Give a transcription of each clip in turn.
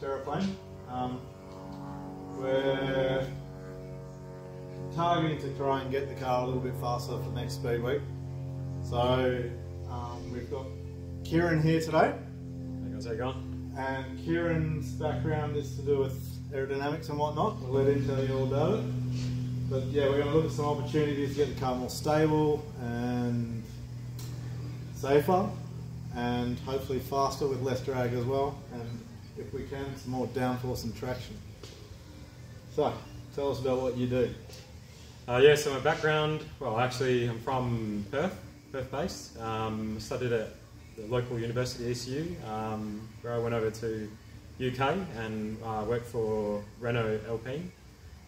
Terraplane. Um, we're targeting to try and get the car a little bit faster for next speed week. So um, we've got Kieran here today, Hey guys, how you going? and Kieran's background is to do with aerodynamics and whatnot. We'll let him tell you all about it. But yeah, we're going to look at some opportunities to get the car more stable and safer, and hopefully faster with less drag as well. And if we can, some more downforce and traction. So, tell us about what you do. Uh, yeah, so my background, well, actually, I'm from Perth, Perth based. Um, studied at the local university, ECU, um, where I went over to UK and uh, worked for Renault Alpine.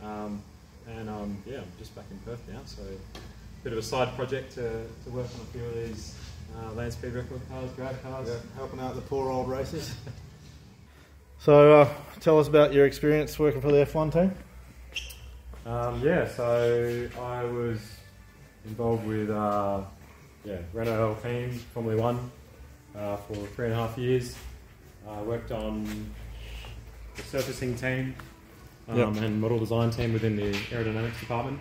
Um, and um, yeah, I'm just back in Perth now, so a bit of a side project to, to work on a few of these uh, land speed record cars, drag cars. Yeah, helping out the poor old racers. so, uh, tell us about your experience working for the F1 team. Um, yeah, so I was involved with uh, yeah Renault Alpine Formula One uh, for three and a half years. I worked on the surfacing team um, Yep. and model design team within the aerodynamics department.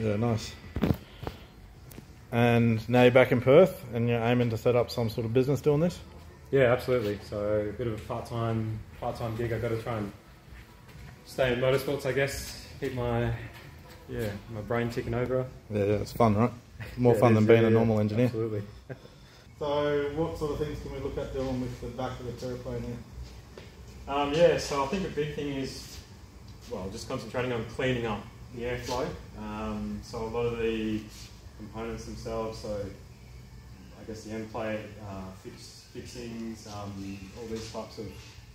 Yeah, nice. And now you're back in Perth, and you're aiming to set up some sort of business doing this. Yeah, absolutely. So a bit of a part time part time gig. I've got to try and stay in motorsports, I guess. Keep my yeah my brain ticking over. Yeah, yeah it's fun, right? More Yeah, fun it than being yeah, a normal engineer. Absolutely. So, what sort of things can we look at doing with the back of the terraplane here? Um, yeah, so I think a big thing is, well, just concentrating on cleaning up the airflow. Um, so a lot of the components themselves, so I guess the end plate, uh, fix, fixings, um, all these types of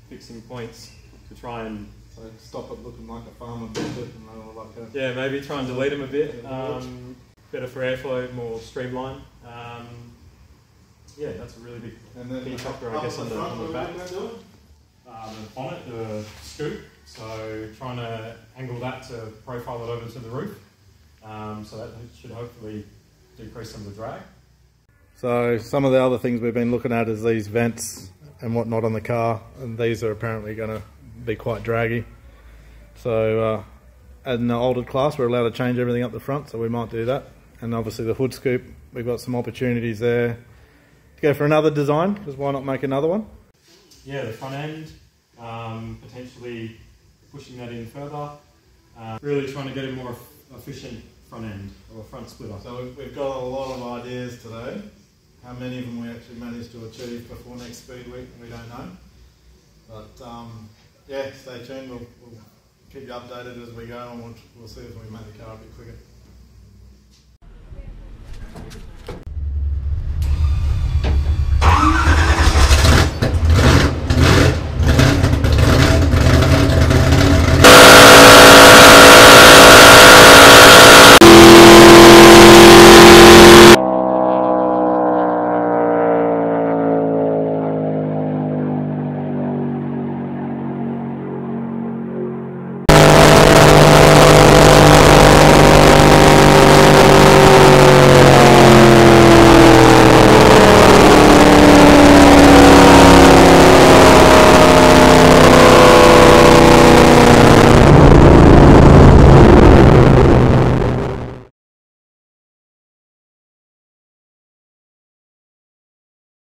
fixing points to try and, So, stop it looking like a farmer it, and like a. yeah, maybe try and delete them a bit. Um, better for airflow, more streamlined. Um, yeah, that's a really big And then Key chopper, I guess, the on the- on the what are we back. looking at doing? uh, the bonnet, the scoop. So trying to angle that to profile it over to the roof. Um, so that should hopefully decrease some of the drag. So some of the other things we've been looking at is these vents and whatnot on the car, and these are apparently going to be quite draggy. So uh, in the older class, we're allowed to change everything up the front, so we might do that. And obviously the hood scoop, we've got some opportunities there to go for another design, because why not make another one? Yeah, the front end, um, potentially pushing that in further. Uh, really trying to get a more efficient front end or front splitter. So we've- we've got a lot of ideas today. How many of them we actually manage to achieve before next speed week, we don't know. But um, yeah, stay tuned. We'll, we'll keep you updated as we go, and we'll, we'll see if we make the car a bit quicker.